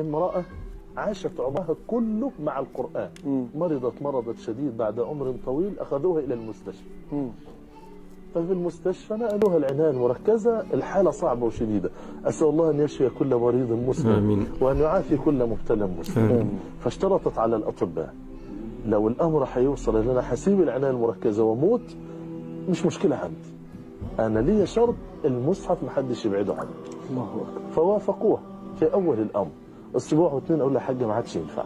امرأة عاشت عمرها كله مع القرآن. مرضت مرضت شديد بعد عمر طويل أخذوها إلى المستشفى. ففي المستشفى نقلوها العناية المركزة الحالة صعبة وشديدة. أسأل الله أن يشفي كل مريض مسلم آمين. وأن يعافي كل مبتلى مسلم. آمين. فاشترطت على الأطباء. لو الأمر هيوصل إن أنا هسيب العناية المركزة وأموت مش مشكلة عندي. أنا ليا شرط المصحف محدش يبعده عني فوافقوها في أول الأمر. أسبوع واثنين أقول لها حاجة ما عادش ينفع.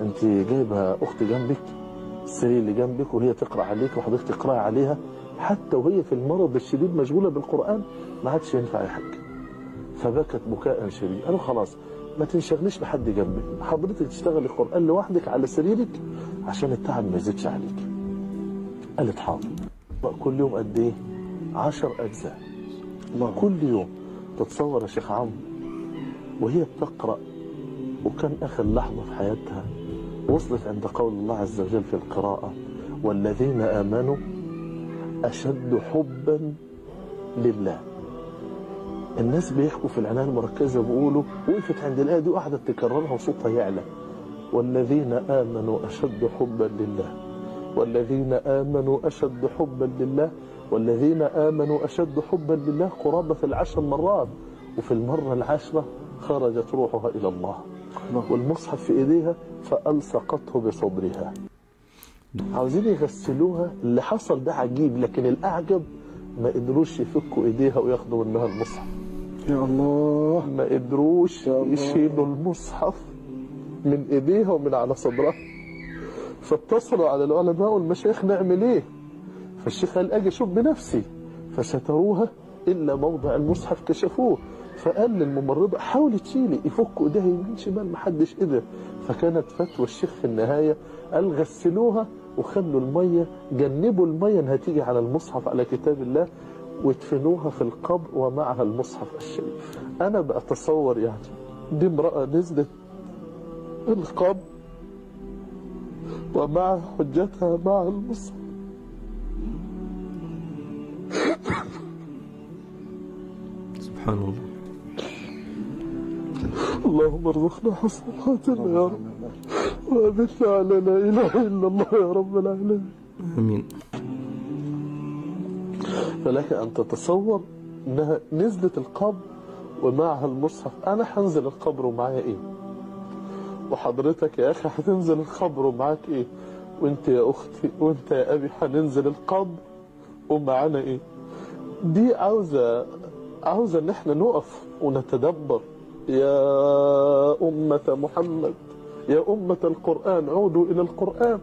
انت جايبة اخت جنبك السرير اللي جنبك وهي تقرأ عليك وحضرتك تقرأي عليها حتى وهي في المرض الشديد مشغولة بالقرآن ما عادش ينفع يا حاجة. فبكت بكاء شديد. قالوا خلاص ما تنشغليش بحد جنبك. حضرتك تشتغلي قران لوحدك على سريرك عشان التعب ما يزيدش عليك. قالت حاضر. كل يوم قد إيه؟ 10 أجزاء. الله. كل يوم تتصور يا شيخ عمرو وهي بتقرأ. وكان آخر لحظة في حياتها وصلت عند قول الله عز وجل في القراءة والذين آمنوا أشد حبا لله. الناس بيحكوا في العناية المركزة بيقولوا وقفت عند الآية دي وقعدت تكررها وصوتها يعلى. والذين آمنوا أشد حبا لله. والذين آمنوا أشد حبا لله. والذين آمنوا أشد حبا لله قرابة العشر مرات. وفي المرة العاشرة خرجت روحها إلى الله. والمصحف في إيديها فألصقته بصدرها. عاوزين يغسلوها. اللي حصل ده عجيب لكن الأعجب ما قدروش يفكوا إيديها وياخدوا منها المصحف. يا الله. ما قدروش. يشيلوا المصحف من إيديها ومن على صدرها. فاتصلوا على العلماء والمشايخ نعمل إيه؟ فالشيخ قال أجي أشوف بنفسي. فستروها. الا موضع المصحف كشفوه. فقال للممرضة حاولي تشيلي يفكوا إيديها يمين شمال محدش قدر. فكانت فتوى الشيخ في النهاية قال غسلوها وخلوا المية جنبوا المية انها تيجي على المصحف على كتاب الله وادفنوها في القبر ومعها المصحف الشريف. أنا بتصور يعني دي امرأة نزلت القبر ومع حجتها مع المصحف. سبحان الله. اللهم ارزقنا حسن خاتمة يا رب. وأمتنا على لا إله إلا الله يا رب العالمين. آمين. فلك أن تتصور أنها نزلت القبر ومعها المصحف. أنا هنزل القبر ومعايا إيه؟ وحضرتك يا أخي هتنزل القبر ومعاك إيه؟ وأنت يا أختي وأنت يا أبي هننزل القبر ومعانا إيه؟ دي عاوزة عاوزة إن إحنا نقف ونتدبر. يا أمة محمد يا أمة القرآن عودوا إلى القرآن.